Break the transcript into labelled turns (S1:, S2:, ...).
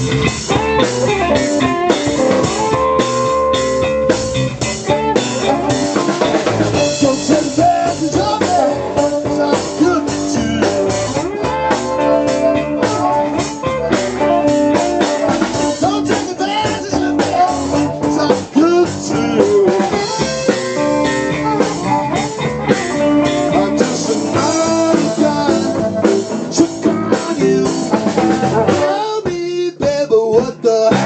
S1: Baby, what the